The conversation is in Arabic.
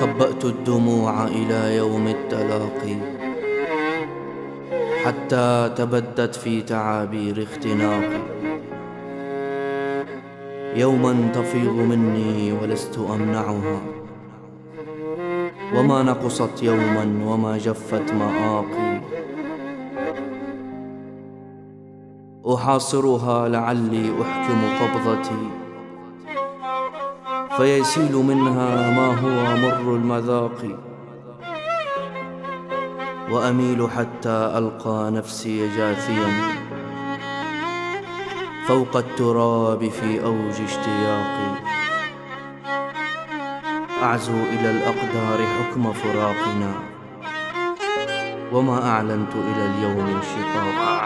خبأت الدموع إلى يوم التلاقي حتى تبدت في تعابير اختناقي. يوما تفيض مني ولست أمنعها. وما نقصت يوما وما جفت مآقي. أحاصرها لعلي أحكم قبضتي. فيسيل منها ما هو مر المذاق. وأميل حتى ألقى نفسي جاثيا فوق التراب في أوج اشتياقي. أعزو إلى الأقدار حكم فراقنا. وما أعلنت إلى اليوم انشقاقي